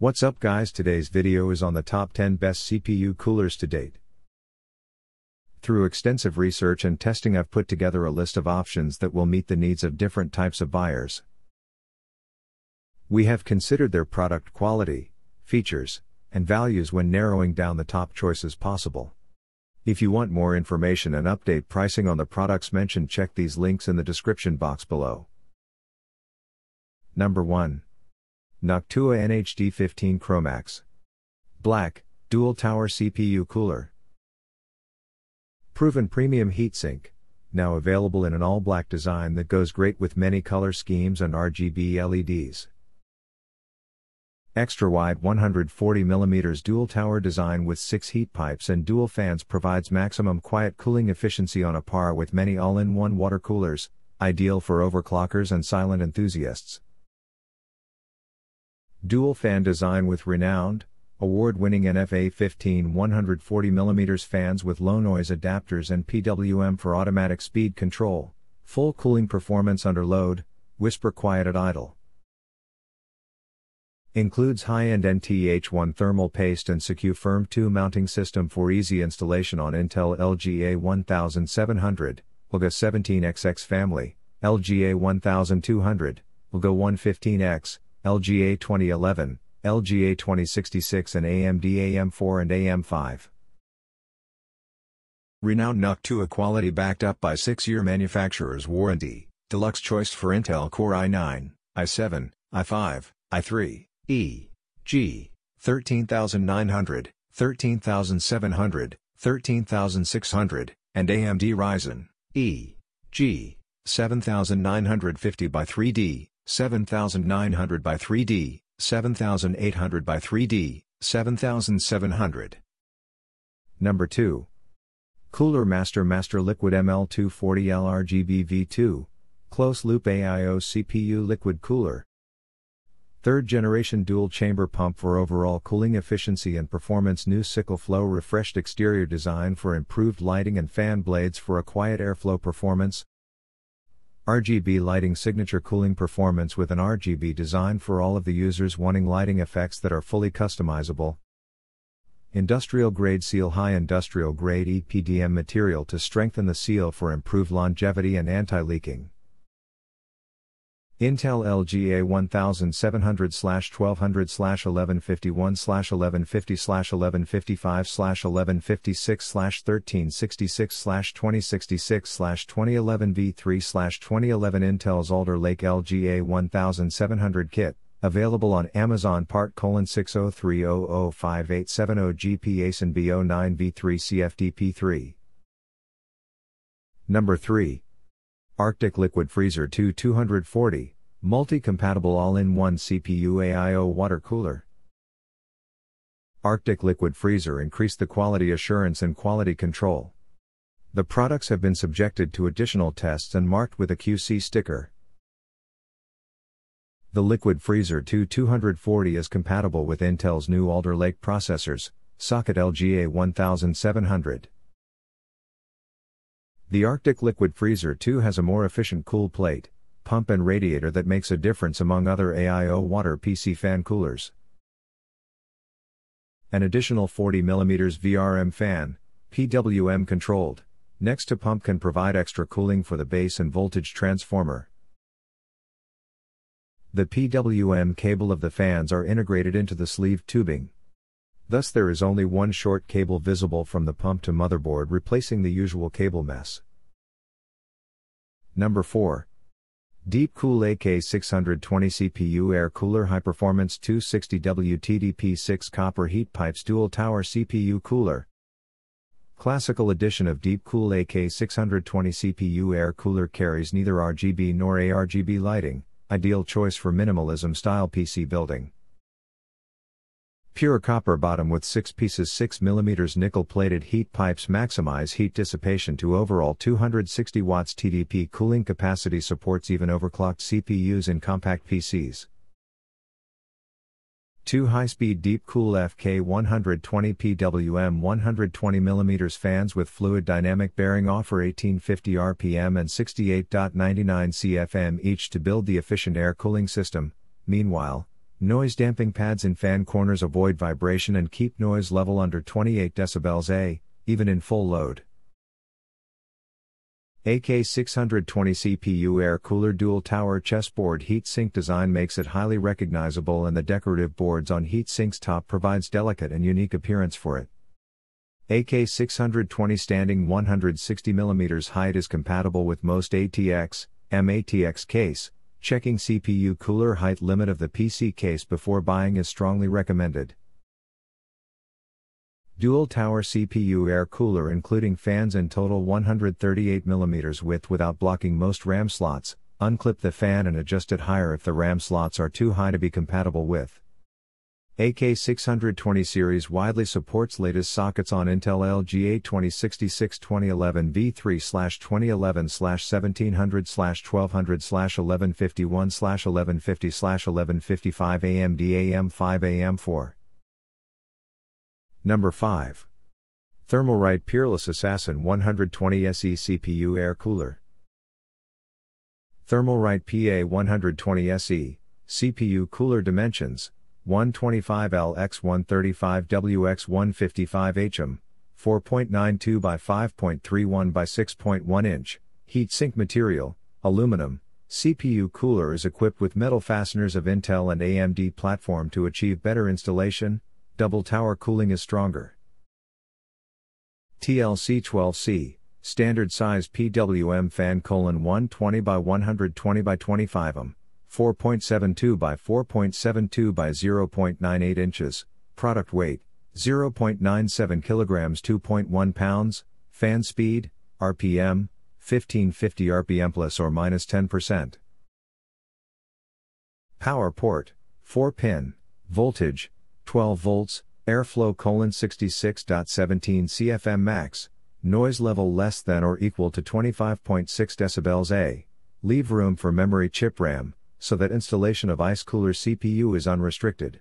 What's up guys today's video is on the top 10 best CPU coolers to date. Through extensive research and testing I've put together a list of options that will meet the needs of different types of buyers. We have considered their product quality, features, and values when narrowing down the top choices possible. If you want more information and update pricing on the products mentioned check these links in the description box below. Number 1. Noctua NHD 15 Chromax. Black, dual tower CPU cooler. Proven premium heatsink. Now available in an all black design that goes great with many color schemes and RGB LEDs. Extra wide 140mm dual tower design with 6 heat pipes and dual fans provides maximum quiet cooling efficiency on a par with many all in one water coolers, ideal for overclockers and silent enthusiasts. Dual fan design with renowned, award winning NF-A15 140mm fans with low noise adapters and PWM for automatic speed control, full cooling performance under load, whisper quiet at idle. Includes high-end NT-H1 thermal paste and SecuFirm2 mounting system for easy installation on Intel LGA 1700, ULGA 17XX family, LGA 1200, ULGA 115X, LGA 2011, LGA 2066 and AMD AM4 and AM5. Renowned Noctua quality backed up by 6-year manufacturer's warranty, deluxe choice for Intel Core i9, i7, i5, i3, E, G, 13900, 13700, 13600, and AMD Ryzen, E, G, 7950 by 3D, 7900 by 3D, 7800 by 3D, 7700. Number 2. Cooler Master Master Liquid ML240L RGB V2, Close Loop AIO CPU Liquid Cooler. Third generation dual chamber pump for overall cooling efficiency and performance. New SickleFlow refreshed exterior design for improved lighting and fan blades for a quiet airflow performance. RGB lighting signature cooling performance with an RGB design for all of the users wanting lighting effects that are fully customizable. Industrial grade seal high industrial grade EPDM material to strengthen the seal for improved longevity and anti leaking. Intel LGA 1700 1200 1151 1150 1155 1156 1366 2066 2011 v3 2011 Intel's Alder Lake LGA 1700 kit, available on Amazon Part 603005870 GP ASIN B09 v3 CFDP3. Number 3. Arctic Liquid Freezer 2 240, multi-compatible all-in-one CPU AIO water cooler. Arctic Liquid Freezer increased the quality assurance and quality control. The products have been subjected to additional tests and marked with a QC sticker. The Liquid Freezer 2 240 is compatible with Intel's new Alder Lake processors, socket LGA 1700. The Arctic Liquid Freezer 2 has a more efficient cool plate, pump and radiator that makes a difference among other AIO water PC fan coolers. An additional 40mm VRM fan, PWM controlled, next to pump can provide extra cooling for the base and voltage transformer. The PWM cable of the fans are integrated into the sleeve tubing. Thus there is only one short cable visible from the pump to motherboard replacing the usual cable mess. Number 4. Deepcool AK620 CPU Air Cooler High Performance 260W TDP6 Copper Heat Pipes Dual Tower CPU Cooler. Classical edition of Deepcool AK620 CPU Air Cooler carries neither RGB nor ARGB lighting, ideal choice for minimalism style PC building. Pure copper bottom with 6 pieces 6mm nickel plated heat pipes maximize heat dissipation to overall 260 watts TDP cooling capacity supports even overclocked CPUs in compact PCs. Two high-speed deep-cool FK120 PWM 120mm fans with fluid dynamic bearing offer 1850 RPM and 68.99 CFM each to build the efficient air cooling system. Meanwhile, Noise damping pads in fan corners avoid vibration and keep noise level under 28 decibels A, even in full load. AK620 CPU air cooler dual tower chessboard heatsink design makes it highly recognizable and the decorative boards on heat heatsink's top provides delicate and unique appearance for it. AK620 standing 160mm height is compatible with most ATX, MATX case, checking CPU cooler height limit of the PC case before buying is strongly recommended. Dual tower CPU air cooler including fans in total 138mm width without blocking most RAM slots, unclip the fan and adjust it higher if the RAM slots are too high to be compatible with. AK620 series widely supports latest sockets on Intel LGA 2066 2011 v3 2011 1700 1200 1151 1150 1155 AMD AM5 AM4. Number 5. Thermalright Peerless Assassin 120 SE CPU Air Cooler. Thermalright PA 120 SE, CPU Cooler Dimensions, 125LX135WX155HM, 4.92 by 5.31 by 6.1 inch, heat sink material, aluminum. CPU cooler is equipped with metal fasteners of Intel and AMD platform to achieve better installation, double tower cooling is stronger. TLC12C, standard size PWM fan colon 120 by 120 by 25 m, 4.72 by 4.72 by 0.98 inches, product weight, 0.97 kilograms 2.1 pounds, fan speed, RPM, 1550 RPM plus or minus 10%. Power port, 4 pin, voltage, 12 volts, airflow colon 66.17 CFM max, noise level less than or equal to 25.6 decibels A, leave room for memory chip RAM, so that installation of ice cooler CPU is unrestricted.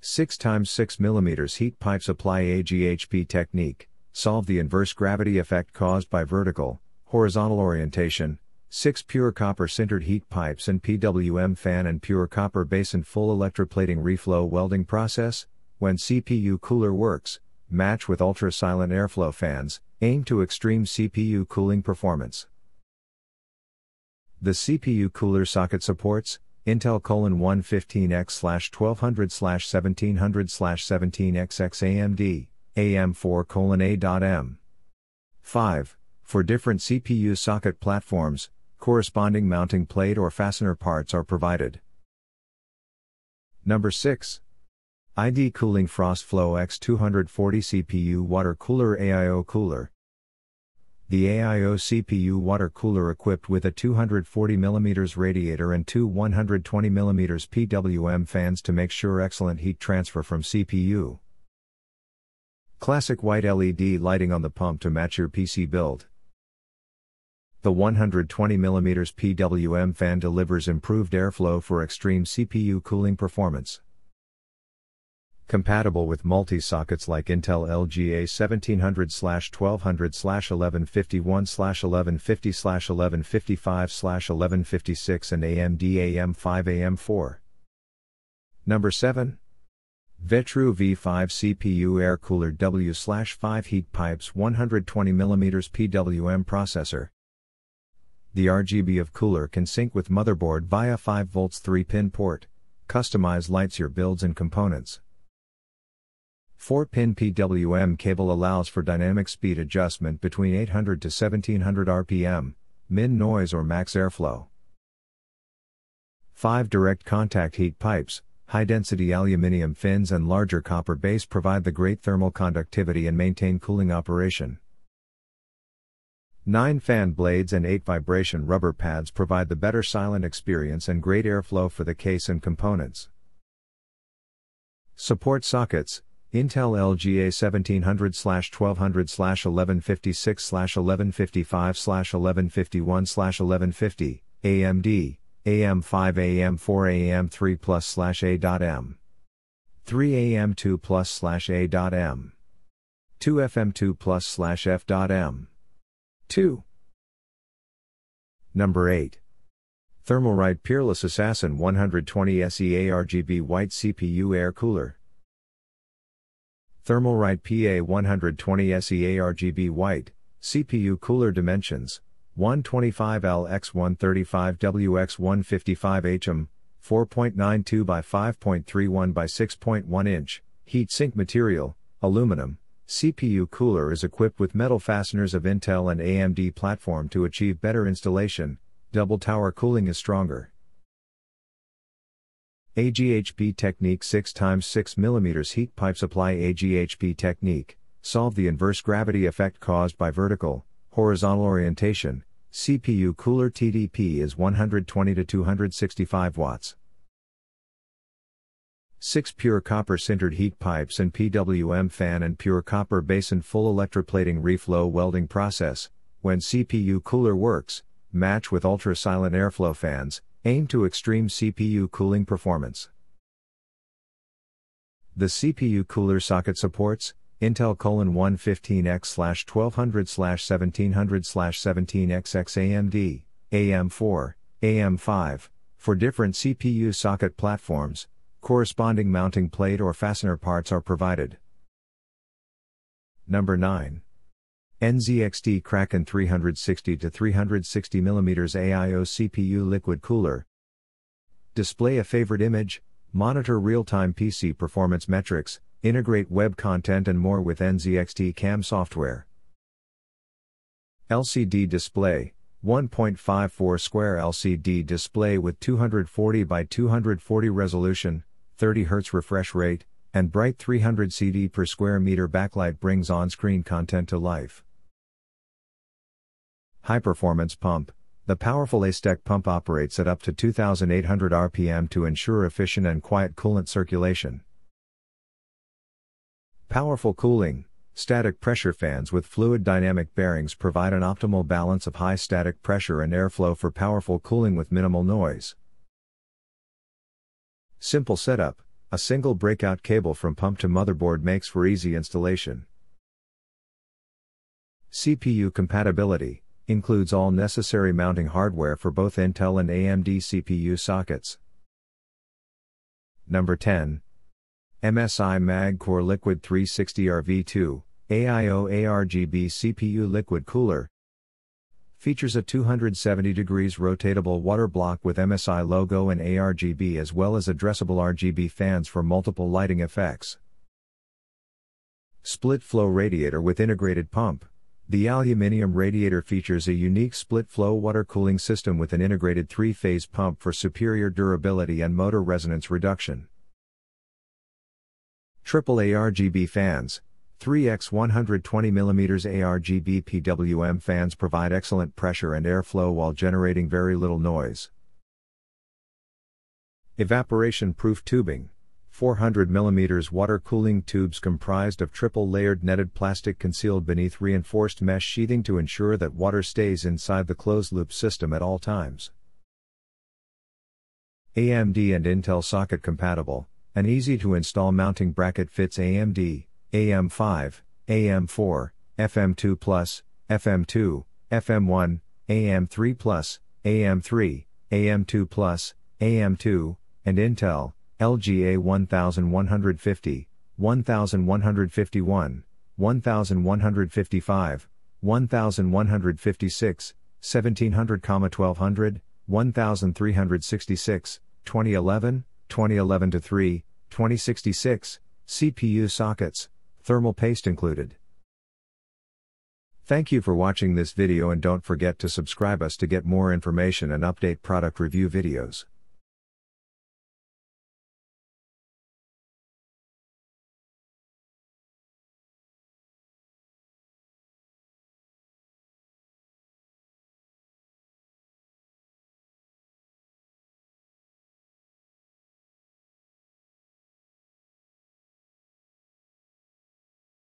6 x 6 mm heat pipes apply AGHP technique, solve the inverse gravity effect caused by vertical, horizontal orientation, 6 pure copper sintered heat pipes and PWM fan and pure copper basin full electroplating reflow welding process, when CPU cooler works, match with ultra silent airflow fans, aim to extreme CPU cooling performance. The CPU cooler socket supports Intel colon 115X 1200 1700 17XX AMD, AM4 colon A.M. 5. For different CPU socket platforms, corresponding mounting plate or fastener parts are provided. Number 6. ID Cooling Frost Flow X240 CPU Water Cooler AIO Cooler. The AIO CPU water cooler equipped with a 240mm radiator and two 120mm PWM fans to make sure excellent heat transfer from CPU. Classic white LED lighting on the pump to match your PC build. The 120mm PWM fan delivers improved airflow for extreme CPU cooling performance. Compatible with multi-sockets like Intel LGA 1700-1200-1151-1150-1155-1156 and AMD AM5 AM4. Number 7. Vetroo V5 CPU Air Cooler W/5 Heat Pipes 120mm PWM processor. The RGB of cooler can sync with motherboard via 5V 3 pin port. Customize lights your builds and components. 4 pin PWM cable allows for dynamic speed adjustment between 800 to 1700 RPM, min noise or max airflow. 5 direct contact heat pipes, high density aluminium fins and larger copper base provide the great thermal conductivity and maintain cooling operation. 9 fan blades and 8 vibration rubber pads provide the better silent experience and great airflow for the case and components. Support sockets Intel LGA 1700 1200 1156 1155 1151 1150, AMD, AM5 AM4 AM3 plus A.M. 3 AM2 plus A.M. 2 FM2 plus F.M. 2. Number 8. Thermalright Peerless Assassin 120 SE ARGB White CPU Air Cooler. Thermalright PA 120 SE ARGB White, CPU Cooler Dimensions, 125L x 135W x 155 HM, 4.92 by 5.31 by 6.1 inch, heat sink material, aluminum. CPU cooler is equipped with metal fasteners of Intel and AMD platform to achieve better installation, double tower cooling is stronger. AGHP technique 6 x 6 mm heat pipe supply AGHP technique, solve the inverse gravity effect caused by vertical, horizontal orientation, CPU cooler TDP is 120 to 265 watts. 6 pure copper sintered heat pipes and PWM fan and pure copper basin full electroplating reflow welding process. When CPU cooler works, match with ultra silent airflow fans, aim to extreme CPU cooling performance. The CPU cooler socket supports Intel colon 115X 1200 1700 17XX AMD, AM4, AM5, for different CPU socket platforms, corresponding mounting plate or fastener parts are provided. Number 9. NZXT Kraken 360 to 360 mm AIO CPU liquid cooler. Display a favorite image, monitor real-time PC performance metrics, Integrate web content and more with NZXT CAM software. LCD display 1.54 square LCD display with 240 by 240 resolution, 30 Hz refresh rate, and bright 300 CD per square meter backlight brings on screen content to life. High performance pump The powerful Asetek pump operates at up to 2800 RPM to ensure efficient and quiet coolant circulation. Powerful cooling, static pressure fans with fluid dynamic bearings provide an optimal balance of high static pressure and airflow for powerful cooling with minimal noise. Simple setup a single breakout cable from pump to motherboard makes for easy installation. CPU compatibility includes all necessary mounting hardware for both Intel and AMD CPU sockets. Number 10 MSI MAG CoreLiquid 360RV2, AIO ARGB CPU liquid cooler. Features a 270 degrees rotatable water block with MSI logo and ARGB as well as addressable RGB fans for multiple lighting effects. Split flow radiator with integrated pump. The aluminium radiator features a unique split flow water cooling system with an integrated three phase pump for superior durability and motor resonance reduction. AAA RGB fans, 3x 120mm ARGB PWM fans provide excellent pressure and airflow while generating very little noise. Evaporation proof tubing. 400mm water cooling tubes comprised of triple layered netted plastic concealed beneath reinforced mesh sheathing to ensure that water stays inside the closed loop system at all times. AMD and Intel socket compatible. An easy to install mounting bracket fits AMD, AM5, AM4, FM2 FM2, FM1, AM3 Plus, AM3, AM2 Plus, AM2, and Intel, LGA 1150, 1151, 1155, 1156, 1700, 1200, 1366, 2011, 2011 to 3, 2066, CPU sockets, thermal paste included. Thank you for watching this video and don't forget to subscribe us to get more information and update product review videos.